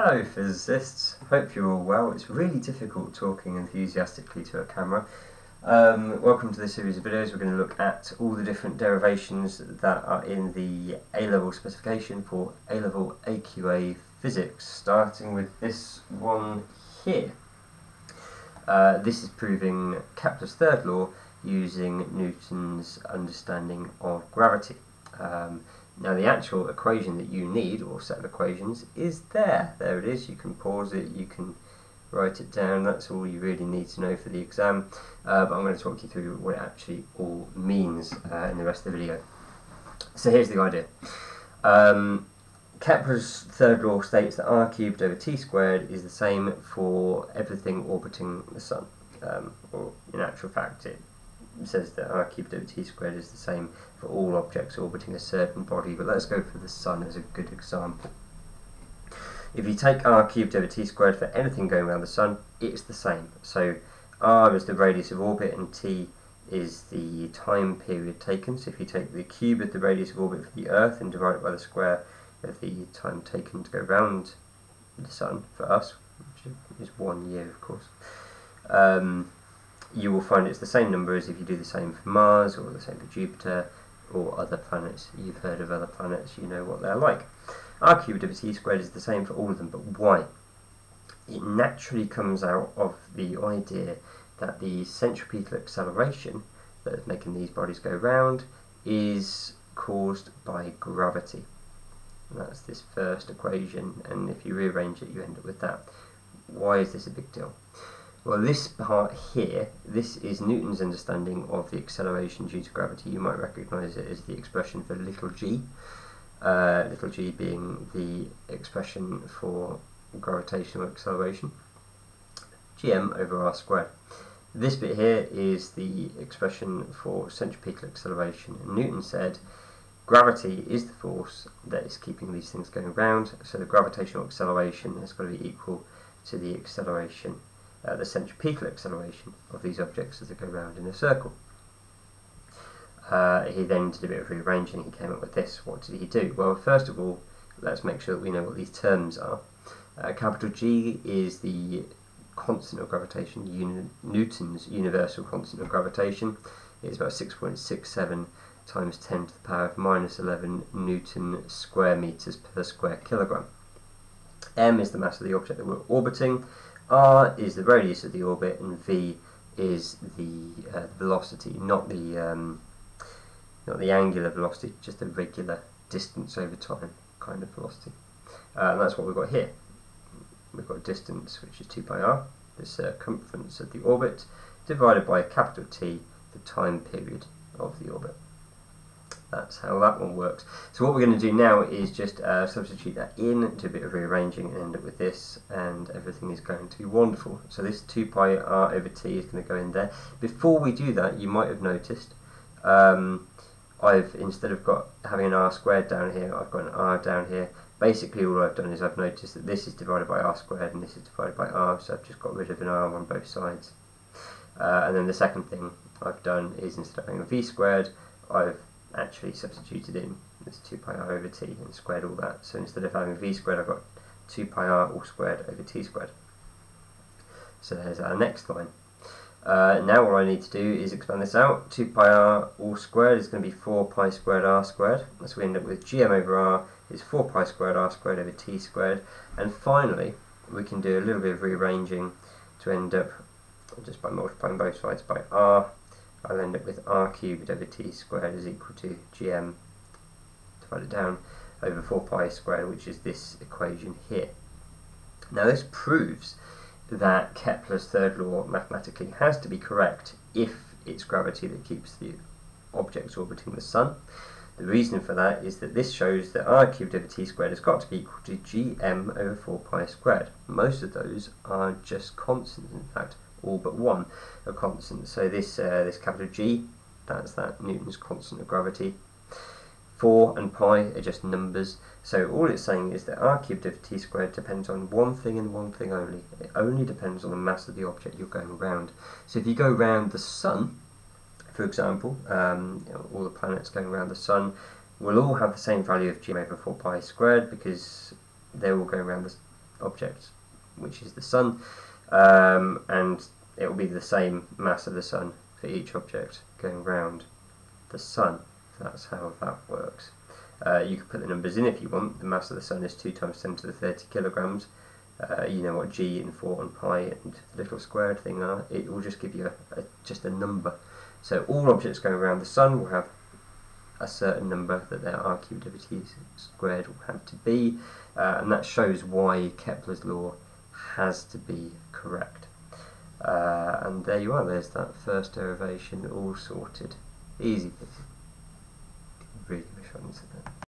Hello physicists, hope you're all well. It's really difficult talking enthusiastically to a camera. Um, welcome to this series of videos. We're going to look at all the different derivations that are in the A-level specification for A-level AQA physics, starting with this one here. Uh, this is proving Kepler's third law using Newton's understanding of gravity. Um, now the actual equation that you need, or set of equations, is there. There it is. You can pause it, you can write it down. That's all you really need to know for the exam. Uh, but I'm going to talk you through what it actually all means uh, in the rest of the video. So here's the idea. Um, Kepler's third law states that r cubed over t squared is the same for everything orbiting the Sun. Um, or in actual fact, it says that r cubed over t squared is the same for all objects orbiting a certain body, but let's go for the Sun as a good example. If you take r cubed over t squared for anything going around the Sun, it's the same. So r is the radius of orbit and t is the time period taken. So if you take the cube of the radius of orbit for the Earth and divide it by the square of the time taken to go round the Sun for us, which is one year of course, um, you will find it's the same number as if you do the same for Mars or the same for Jupiter or other planets. You've heard of other planets, you know what they're like. R cubed over t squared is the same for all of them, but why? It naturally comes out of the idea that the centripetal acceleration that is making these bodies go round is caused by gravity. And that's this first equation, and if you rearrange it, you end up with that. Why is this a big deal? Well, this part here, this is Newton's understanding of the acceleration due to gravity. You might recognise it as the expression for little g, uh, little g being the expression for gravitational acceleration, gm over r squared. This bit here is the expression for centripetal acceleration. Newton said gravity is the force that is keeping these things going round, so the gravitational acceleration has got to be equal to the acceleration uh, the centripetal acceleration of these objects as they go round in a circle. Uh, he then did a bit of rearranging, he came up with this. What did he do? Well, first of all, let's make sure that we know what these terms are. Uh, capital G is the constant of gravitation, uni Newton's universal constant of gravitation. It's about 6.67 times 10 to the power of minus 11 Newton square meters per square kilogram. M is the mass of the object that we're orbiting, r is the radius of the orbit and v is the uh, velocity, not the um, not the angular velocity, just the regular distance over time kind of velocity. Uh, and that's what we've got here. We've got distance, which is 2 pi r, the circumference of the orbit, divided by capital T, the time period of the orbit. That's how that one works. So what we're going to do now is just uh, substitute that in, do a bit of rearranging and end up with this and everything is going to be wonderful. So this 2 pi r over t is going to go in there. Before we do that you might have noticed um, I've instead of got having an r squared down here I've got an r down here. Basically all I've done is I've noticed that this is divided by r squared and this is divided by r so I've just got rid of an r on both sides. Uh, and then the second thing I've done is instead of having a v squared I've actually substituted in this 2 pi r over t and squared all that. So instead of having v squared, I've got 2 pi r all squared over t squared. So there's our next line. Uh, now what I need to do is expand this out. 2 pi r all squared is going to be 4 pi squared r squared. So we end up with gm over r is 4 pi squared r squared over t squared. And finally, we can do a little bit of rearranging to end up just by multiplying both sides by r I'll end up with r cubed over t squared is equal to gm, divide it down, over 4 pi squared, which is this equation here. Now this proves that Kepler's third law mathematically has to be correct if it's gravity that keeps the objects orbiting the Sun. The reason for that is that this shows that r cubed over t squared has got to be equal to gm over 4 pi squared. Most of those are just constants in fact all but one are constant. So this uh, this capital G, that's that Newton's constant of gravity. 4 and pi are just numbers. So all it's saying is that r cubed over t squared depends on one thing and one thing only. It only depends on the mass of the object you're going around. So if you go around the sun, for example, um, all the planets going around the sun will all have the same value of g over 4 pi squared because they're all going around the object, which is the sun, um, and it will be the same mass of the sun for each object going round the sun. That's how that works. Uh, you can put the numbers in if you want. The mass of the sun is 2 times 10 to the 30 kilograms. Uh, you know what g and 4 and pi and the little squared thing are. It will just give you a, a, just a number. So all objects going around the sun will have a certain number that their RQ squared will have to be, uh, and that shows why Kepler's law has to be correct. Uh, and there you are, there's that first derivation all sorted. Easy. Really wish I hadn't that.